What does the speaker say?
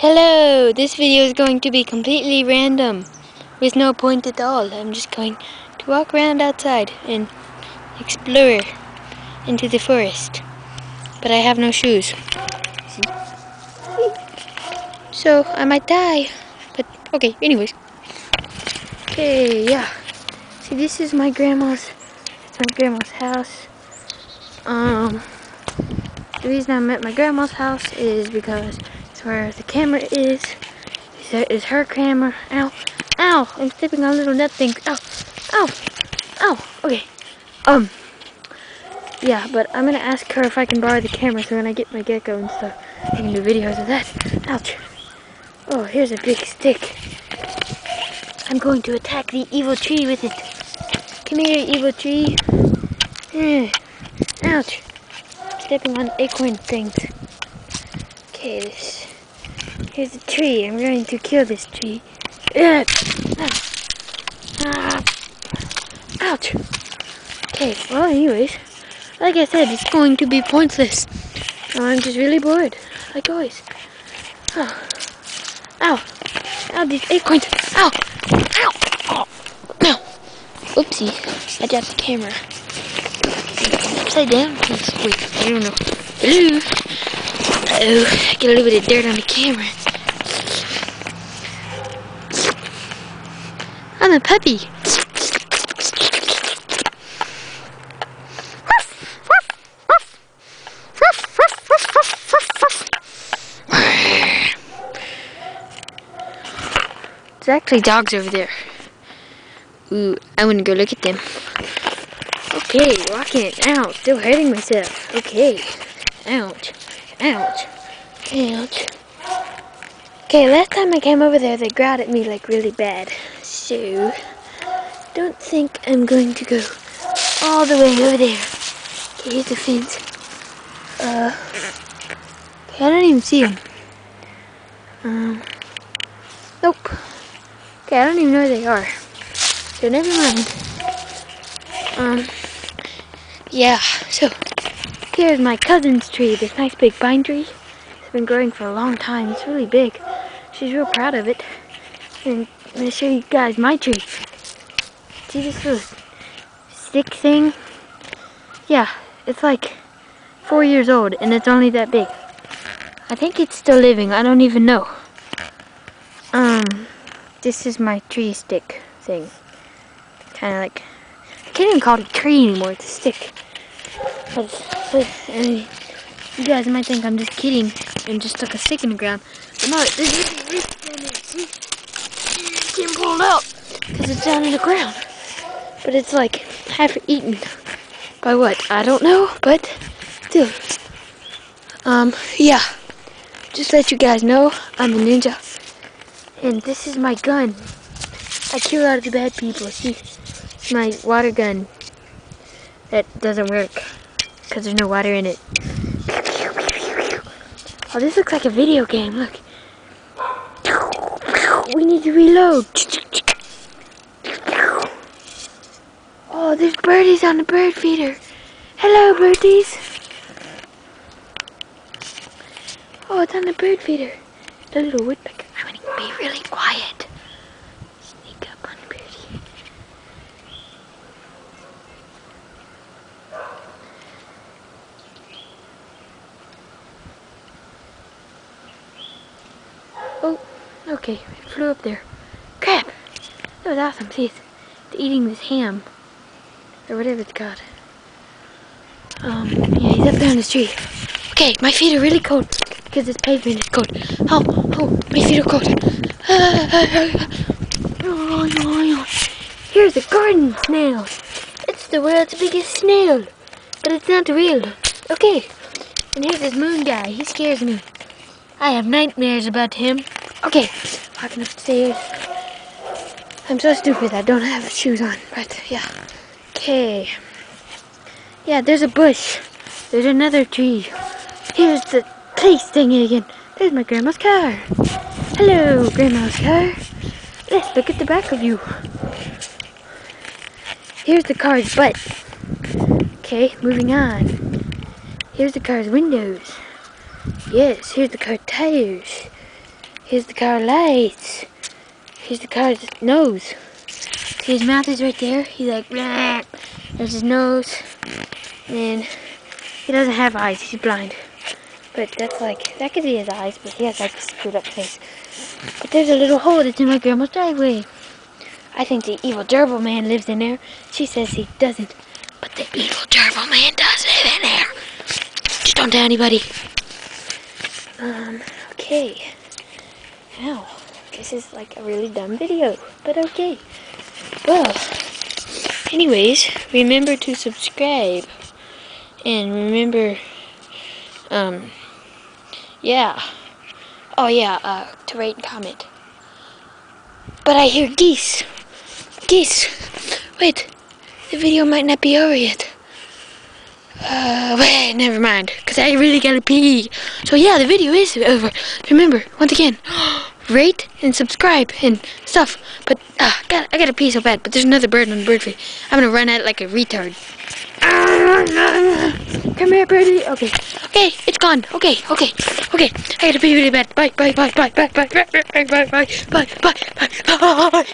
Hello, this video is going to be completely random with no point at all. I'm just going to walk around outside and explore into the forest. But I have no shoes. So I might die. But okay, anyways. Okay, yeah. See this is my grandma's it's my grandma's house. Um the reason I'm at my grandma's house is because it's where the camera is. Is her camera. Ow. Ow. I'm stepping on little nut things. Ow. Ow. Ow. Okay. Um. Yeah, but I'm gonna ask her if I can borrow the camera so when I get my gecko and stuff, I can do videos of that. Ouch. Oh, here's a big stick. I'm going to attack the evil tree with it. Come here, evil tree. Eh. Ouch stepping on acorn things. Okay, this. Here's a tree. I'm going to kill this tree. Ah. Ah. Ouch. Okay, well, anyways, like I said, it's going to be pointless. I'm just really bored, like always. Oh. Ow. Ow, these acorns. Ow. Ow. Ow. Ow. Oopsie. I dropped the camera upside down? Wait, I don't know. Hello? Uh oh, get a little bit of dirt on the camera. I'm a puppy. There's actually dogs over there. Ooh, I want to go look at them. Okay, walking it out. Still hurting myself. Okay. Ouch. Ouch. Ouch. Okay, last time I came over there, they growled at me like really bad. So, don't think I'm going to go all the way over there. Okay, here's the fence. Uh, okay, I don't even see them. Um, nope. Okay, I don't even know where they are. So never mind. Um, yeah, so here's my cousin's tree, this nice big pine tree. It's been growing for a long time. It's really big. She's real proud of it. And I'm to show you guys my tree. See this little stick thing? Yeah, it's like four years old and it's only that big. I think it's still living. I don't even know. Um, this is my tree stick thing. Kind of like I can't even call it a tree anymore. It's a stick. and you guys might think I'm just kidding and just stuck a stick in the ground. But no, there's really roots down there. See? Can't pull it out because it's down in the ground. But it's like half eaten. By what? I don't know, but still. Um, yeah. Just let you guys know, I'm a ninja. And this is my gun. I kill all the bad people. See? my water gun that doesn't work because there's no water in it. Oh, this looks like a video game. Look. We need to reload. Oh, there's birdies on the bird feeder. Hello, birdies. Oh, it's on the bird feeder. The little woodpecker. I'm to be really quiet. Sneak up on the birdie. Oh, okay, it flew up there. Crap! That was awesome. See, it's, it's eating this ham. Or whatever it's called. Um, yeah, he's up there on this tree. Okay, my feet are really cold because this pavement is cold. Oh, oh, my feet are cold. Here's a garden snail. It's the world's biggest snail, but it's not real. Okay, and here's this moon guy. He scares me. I have nightmares about him. Okay, walking upstairs. I'm so stupid I don't have shoes on, but yeah. Okay. Yeah, there's a bush. There's another tree. Here's the place thing again. There's my grandma's car. Hello, grandma's car. Let's look at the back of you. Here's the car's butt. Okay, moving on. Here's the car's windows. Yes, here's the car tires. Here's the car lights. Here's the car's nose. See, his mouth is right there. He's like, "Bleh." there's his nose. And he doesn't have eyes. He's blind. But that's like, that could be his eyes, but he has like a screwed up face. But there's a little hole that's in my grandma's driveway. I think the evil gerbil man lives in there. She says he doesn't. But the evil gerbil man does live in there. Just don't tell anybody. Um, okay. Ow. This is like a really dumb video, but okay. Well, anyways, remember to subscribe. And remember, um, yeah. Oh yeah, uh, to rate and comment. But I hear geese. Geese. Wait, the video might not be over yet. Uh, wait, never mind, because I really gotta pee. So yeah, the video is over. Remember, once again, rate and subscribe and stuff. But, uh, God, I gotta pee so bad, but there's another bird on the bird feed. I'm gonna run at it like a retard. Come here, birdie. Okay, okay, it's gone. Okay, okay, okay. I gotta pee really bad. Bye, bye, bye, bye, bye, bye, bye, bye, bye, bye, bye, bye, bye, bye.